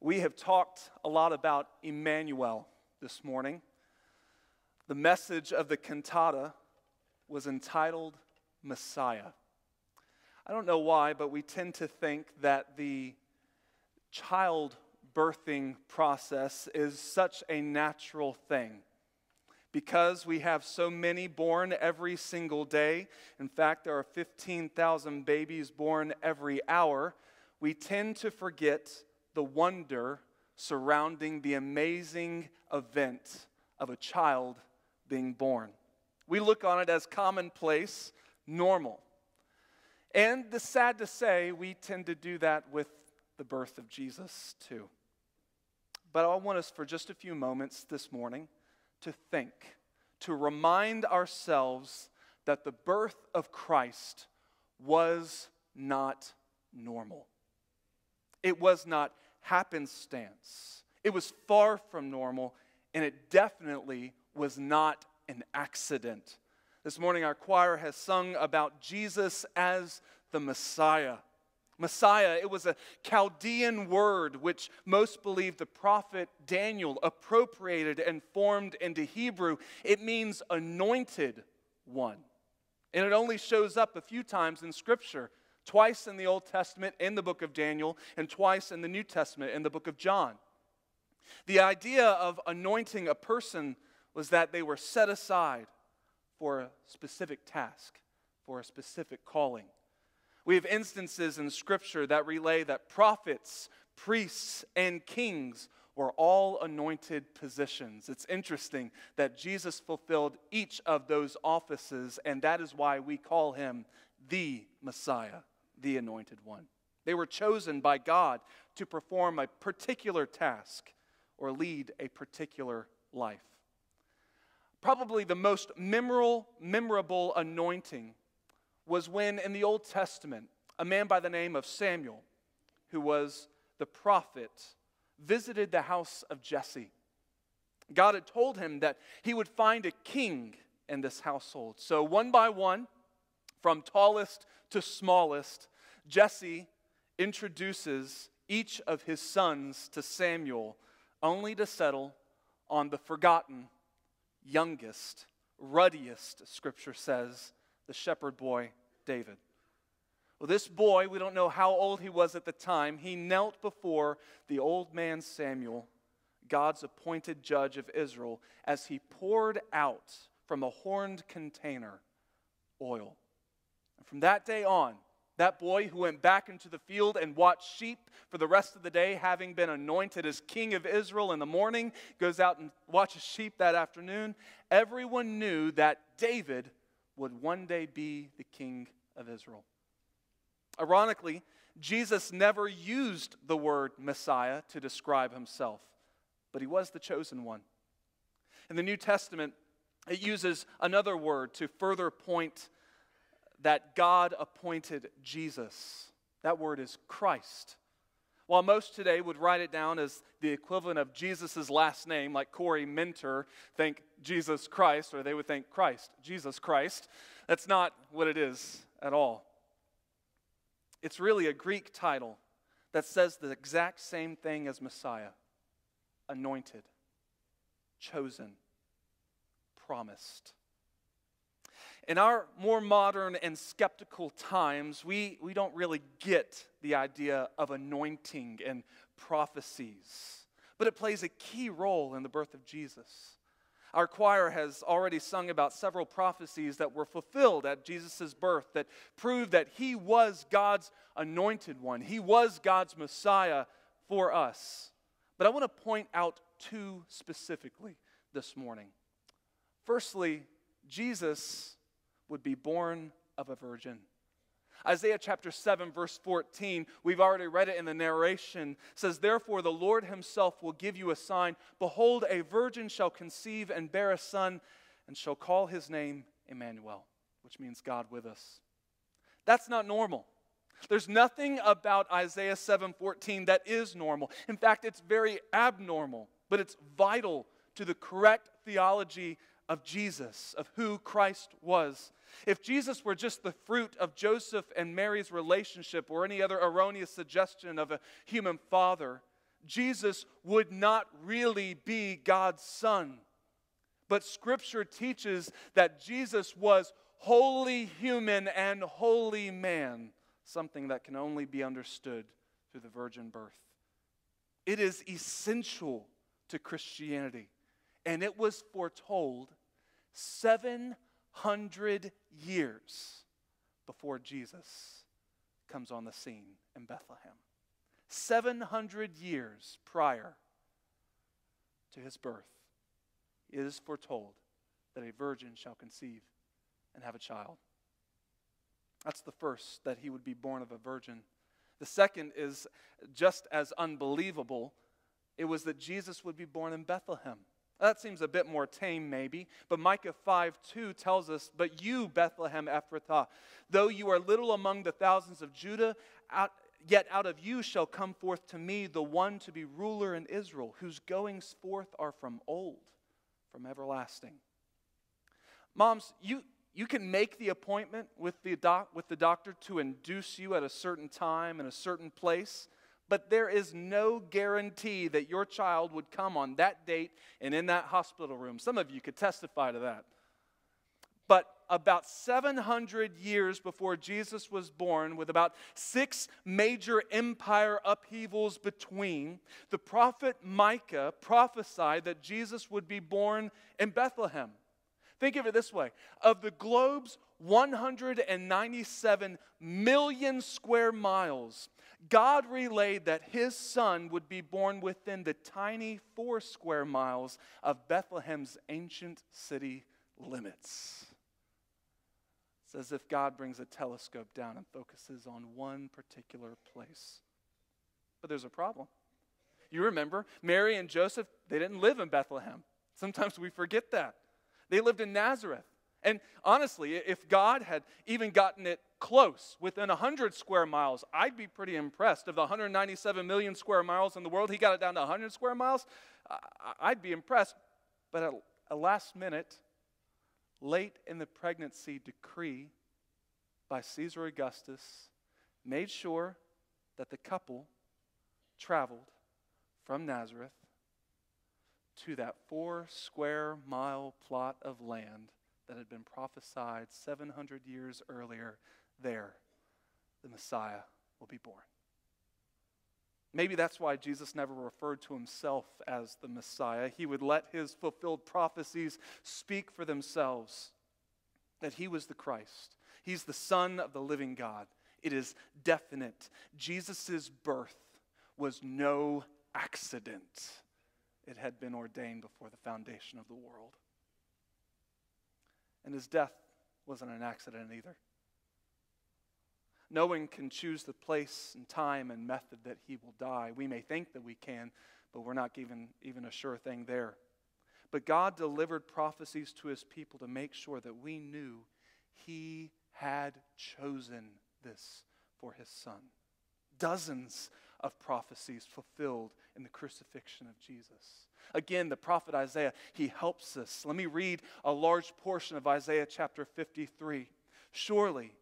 We have talked a lot about Emmanuel this morning. The message of the cantata was entitled Messiah. I don't know why, but we tend to think that the child birthing process is such a natural thing. Because we have so many born every single day, in fact, there are 15,000 babies born every hour, we tend to forget the wonder surrounding the amazing event of a child being born. We look on it as commonplace, normal. And the sad to say, we tend to do that with the birth of Jesus too. But I want us for just a few moments this morning to think, to remind ourselves that the birth of Christ was not normal. It was not happenstance. It was far from normal, and it definitely was not an accident. This morning, our choir has sung about Jesus as the Messiah. Messiah, it was a Chaldean word which most believe the prophet Daniel appropriated and formed into Hebrew. It means anointed one. And it only shows up a few times in Scripture twice in the Old Testament in the book of Daniel, and twice in the New Testament in the book of John. The idea of anointing a person was that they were set aside for a specific task, for a specific calling. We have instances in Scripture that relay that prophets, priests, and kings were all anointed positions. It's interesting that Jesus fulfilled each of those offices, and that is why we call him the Messiah the anointed one. They were chosen by God to perform a particular task or lead a particular life. Probably the most memorable, memorable anointing was when in the Old Testament, a man by the name of Samuel, who was the prophet, visited the house of Jesse. God had told him that he would find a king in this household. So, one by one, from tallest to smallest, Jesse introduces each of his sons to Samuel, only to settle on the forgotten, youngest, ruddiest, scripture says, the shepherd boy, David. Well, this boy, we don't know how old he was at the time, he knelt before the old man Samuel, God's appointed judge of Israel, as he poured out from a horned container oil. From that day on, that boy who went back into the field and watched sheep for the rest of the day, having been anointed as king of Israel in the morning, goes out and watches sheep that afternoon. Everyone knew that David would one day be the king of Israel. Ironically, Jesus never used the word Messiah to describe himself, but he was the chosen one. In the New Testament, it uses another word to further point that God appointed Jesus. That word is Christ. While most today would write it down as the equivalent of Jesus' last name, like Corey Minter, think Jesus Christ, or they would think Christ, Jesus Christ, that's not what it is at all. It's really a Greek title that says the exact same thing as Messiah anointed, chosen, promised. In our more modern and skeptical times, we, we don't really get the idea of anointing and prophecies, but it plays a key role in the birth of Jesus. Our choir has already sung about several prophecies that were fulfilled at Jesus' birth that prove that he was God's anointed one. He was God's Messiah for us. But I want to point out two specifically this morning. Firstly, Jesus would be born of a virgin. Isaiah chapter 7, verse 14, we've already read it in the narration, says, Therefore the Lord himself will give you a sign. Behold, a virgin shall conceive and bear a son, and shall call his name Emmanuel, which means God with us. That's not normal. There's nothing about Isaiah 7:14 that is normal. In fact, it's very abnormal, but it's vital to the correct theology of Jesus, of who Christ was. If Jesus were just the fruit of Joseph and Mary's relationship or any other erroneous suggestion of a human father, Jesus would not really be God's son. But Scripture teaches that Jesus was wholly human and wholly man, something that can only be understood through the virgin birth. It is essential to Christianity, and it was foretold 700 years before Jesus comes on the scene in Bethlehem. 700 years prior to his birth, it is foretold that a virgin shall conceive and have a child. That's the first, that he would be born of a virgin. The second is just as unbelievable. It was that Jesus would be born in Bethlehem. That seems a bit more tame, maybe. But Micah 5 2 tells us, But you, Bethlehem Ephrathah, though you are little among the thousands of Judah, out, yet out of you shall come forth to me the one to be ruler in Israel, whose goings forth are from old, from everlasting. Moms, you, you can make the appointment with the, doc, with the doctor to induce you at a certain time in a certain place but there is no guarantee that your child would come on that date and in that hospital room. Some of you could testify to that. But about 700 years before Jesus was born, with about six major empire upheavals between, the prophet Micah prophesied that Jesus would be born in Bethlehem. Think of it this way of the globe's 197 million square miles, God relayed that his son would be born within the tiny four square miles of Bethlehem's ancient city limits. It's as if God brings a telescope down and focuses on one particular place. But there's a problem. You remember, Mary and Joseph, they didn't live in Bethlehem. Sometimes we forget that. They lived in Nazareth. And honestly, if God had even gotten it close, within 100 square miles, I'd be pretty impressed. Of the 197 million square miles in the world, he got it down to 100 square miles. I'd be impressed. But at a last minute, late in the pregnancy decree by Caesar Augustus, made sure that the couple traveled from Nazareth to that four square mile plot of land that had been prophesied 700 years earlier, there the Messiah will be born. Maybe that's why Jesus never referred to himself as the Messiah. He would let his fulfilled prophecies speak for themselves that he was the Christ. He's the Son of the living God. It is definite. Jesus' birth was no accident, it had been ordained before the foundation of the world. And his death wasn't an accident either. No one can choose the place and time and method that he will die. We may think that we can, but we're not given even a sure thing there. But God delivered prophecies to his people to make sure that we knew he had chosen this for his son. Dozens of prophecies fulfilled in the crucifixion of Jesus. Again, the prophet Isaiah, he helps us. Let me read a large portion of Isaiah chapter 53. Surely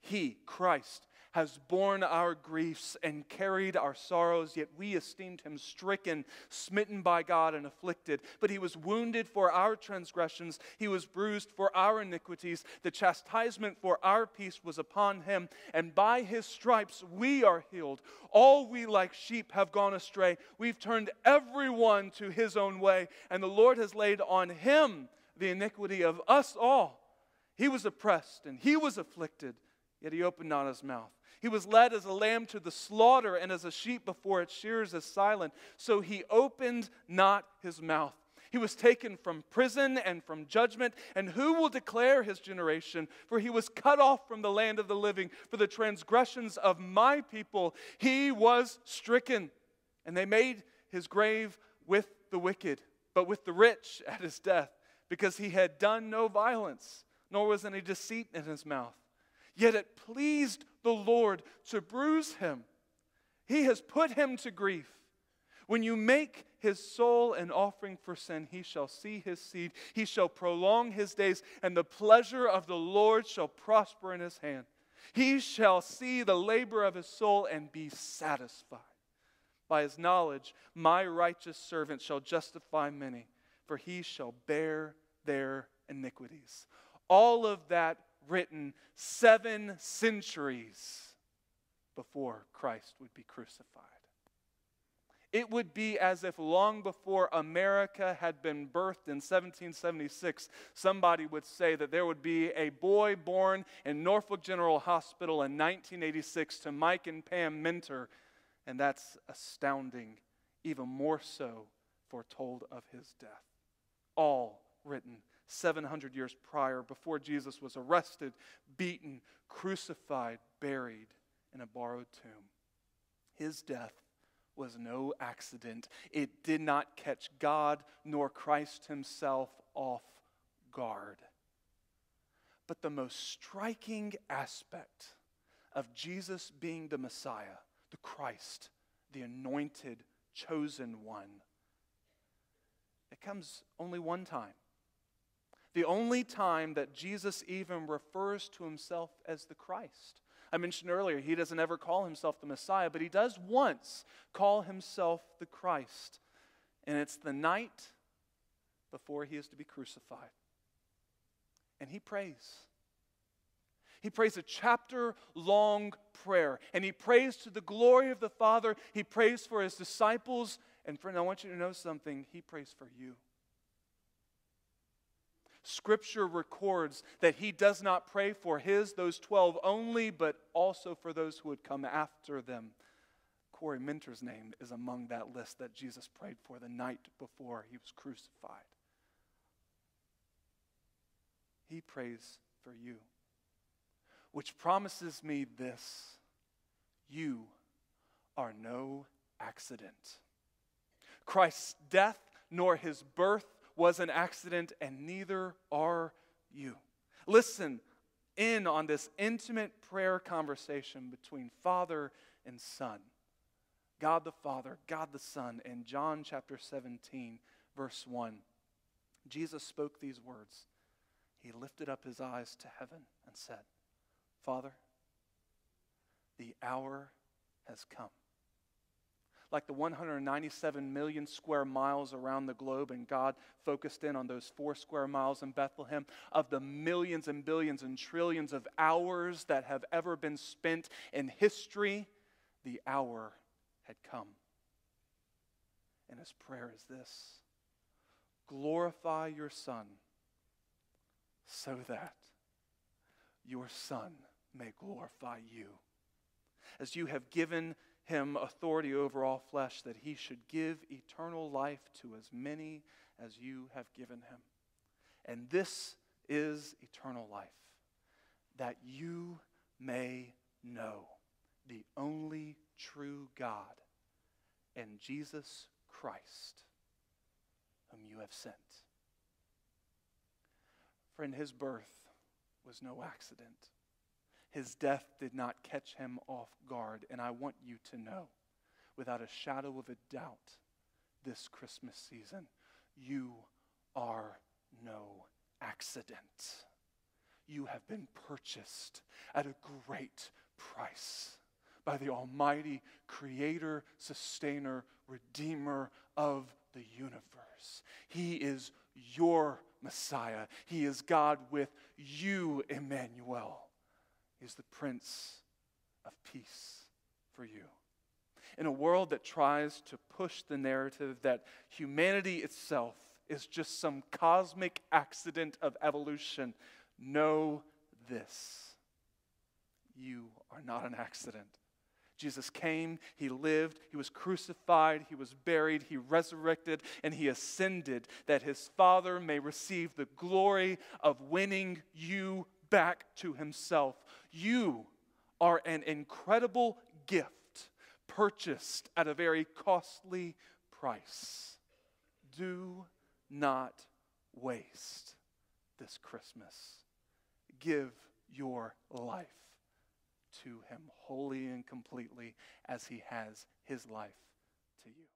he, Christ, has borne our griefs and carried our sorrows, yet we esteemed him stricken, smitten by God, and afflicted. But he was wounded for our transgressions, he was bruised for our iniquities. The chastisement for our peace was upon him, and by his stripes we are healed. All we like sheep have gone astray. We've turned everyone to his own way, and the Lord has laid on him the iniquity of us all. He was oppressed and he was afflicted yet he opened not his mouth. He was led as a lamb to the slaughter, and as a sheep before its shears is silent. So he opened not his mouth. He was taken from prison and from judgment. And who will declare his generation? For he was cut off from the land of the living. For the transgressions of my people, he was stricken. And they made his grave with the wicked, but with the rich at his death, because he had done no violence, nor was any deceit in his mouth. Yet it pleased the Lord to bruise him. He has put him to grief. When you make his soul an offering for sin, he shall see his seed. He shall prolong his days, and the pleasure of the Lord shall prosper in his hand. He shall see the labor of his soul and be satisfied. By his knowledge, my righteous servant shall justify many, for he shall bear their iniquities. All of that written seven centuries before Christ would be crucified. It would be as if long before America had been birthed in 1776, somebody would say that there would be a boy born in Norfolk General Hospital in 1986 to Mike and Pam Minter, and that's astounding, even more so foretold of his death. All written 700 years prior, before Jesus was arrested, beaten, crucified, buried in a borrowed tomb. His death was no accident. It did not catch God nor Christ himself off guard. But the most striking aspect of Jesus being the Messiah, the Christ, the anointed, chosen one, it comes only one time. The only time that Jesus even refers to himself as the Christ. I mentioned earlier, he doesn't ever call himself the Messiah, but he does once call himself the Christ. And it's the night before he is to be crucified. And he prays. He prays a chapter long prayer. And he prays to the glory of the Father. He prays for his disciples. And friend, I want you to know something. He prays for you. Scripture records that he does not pray for his, those 12 only, but also for those who would come after them. Corey Minter's name is among that list that Jesus prayed for the night before he was crucified. He prays for you, which promises me this you are no accident. Christ's death nor his birth was an accident, and neither are you. Listen in on this intimate prayer conversation between Father and Son. God the Father, God the Son, in John chapter 17, verse 1. Jesus spoke these words. He lifted up his eyes to heaven and said, Father, the hour has come like the 197 million square miles around the globe, and God focused in on those four square miles in Bethlehem, of the millions and billions and trillions of hours that have ever been spent in history, the hour had come. And his prayer is this glorify your Son so that your Son may glorify you. As you have given him authority over all flesh, that he should give eternal life to as many as you have given him. And this is eternal life, that you may know the only true God and Jesus Christ, whom you have sent. Friend, his birth was no accident. His death did not catch him off guard. And I want you to know, without a shadow of a doubt, this Christmas season, you are no accident. You have been purchased at a great price by the Almighty Creator, Sustainer, Redeemer of the universe. He is your Messiah. He is God with you, Emmanuel is the Prince of Peace for you. In a world that tries to push the narrative that humanity itself is just some cosmic accident of evolution, know this you are not an accident. Jesus came, he lived, he was crucified, he was buried, he resurrected, and he ascended that his Father may receive the glory of winning you back to himself. You are an incredible gift purchased at a very costly price. Do not waste this Christmas. Give your life to him wholly and completely as he has his life to you.